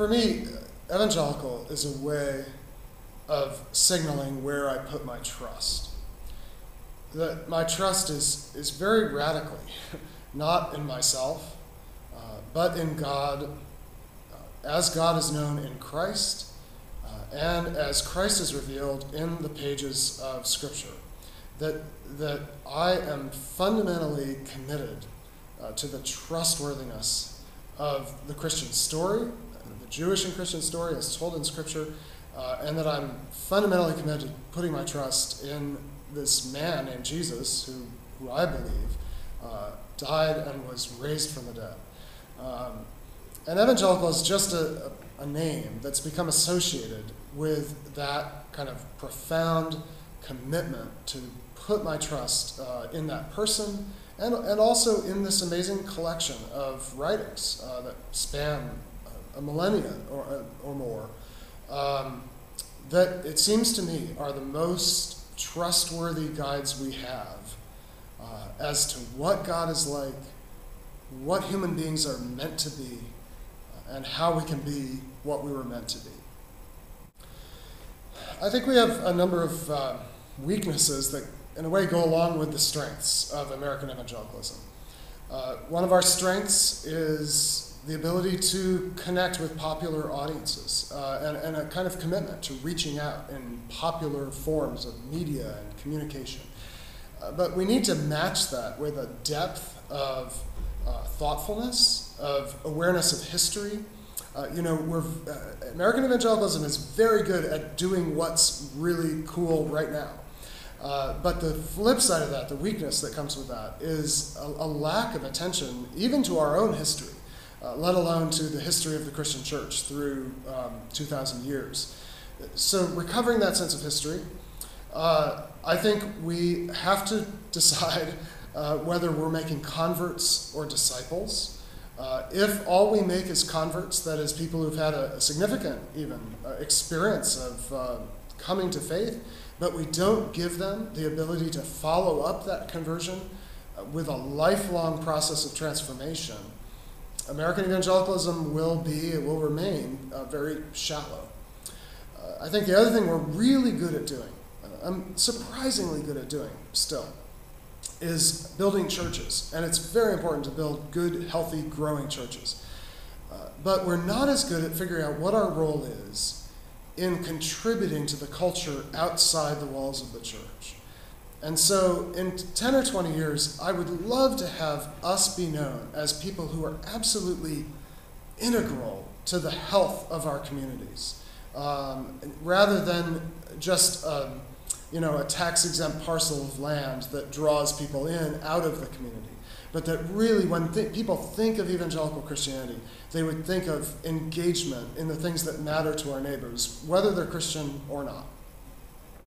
for me, evangelical is a way of signaling where I put my trust. That my trust is, is very radically not in myself, uh, but in God, uh, as God is known in Christ, uh, and as Christ is revealed in the pages of Scripture. That, that I am fundamentally committed uh, to the trustworthiness of the Christian story, the Jewish and Christian story as told in Scripture, uh, and that I'm fundamentally committed to putting my trust in this man named Jesus, who, who I believe uh, died and was raised from the dead. Um, and evangelical is just a, a, name that's become associated with that kind of profound commitment to put my trust uh, in that person and, and also in this amazing collection of writings uh, that span a millennia or, uh, or more, um, that it seems to me are the most trustworthy guides we have uh, as to what God is like, what human beings are meant to be, uh, and how we can be what we were meant to be. I think we have a number of uh, weaknesses that, in a way, go along with the strengths of American evangelicalism. Uh, one of our strengths is the ability to connect with popular audiences uh, and, and, a kind of commitment to reaching out in popular forms of media and communication. Uh, but we need to match that with a depth of uh, thoughtfulness, of awareness of history. Uh, you know, we're, uh, American evangelicalism is very good at doing what's really cool right now. Uh, but the flip side of that, the weakness that comes with that, is a, a lack of attention even to our own history uh, let alone to the history of the Christian church through um, 2,000 years. So, recovering that sense of history, uh, I think we have to decide uh, whether we're making converts or disciples. Uh, if all we make is converts, that is, people who've had a, a significant, even, uh, experience of uh, coming to faith, but we don't give them the ability to follow up that conversion with a lifelong process of transformation, American evangelicalism will be, it will remain uh, very shallow. Uh, I think the other thing we're really good at doing, uh, I'm surprisingly good at doing still, is building churches. And it's very important to build good, healthy, growing churches. Uh, but we're not as good at figuring out what our role is in contributing to the culture outside the walls of the church. And so, in 10 or 20 years, I would love to have us be known as people who are absolutely integral to the health of our communities, um, rather than just um, you know, a tax exempt parcel of land that draws people in out of the community. But that really, when th- people think of evangelical Christianity, they would think of engagement in the things that matter to our neighbors, whether they're Christian or not.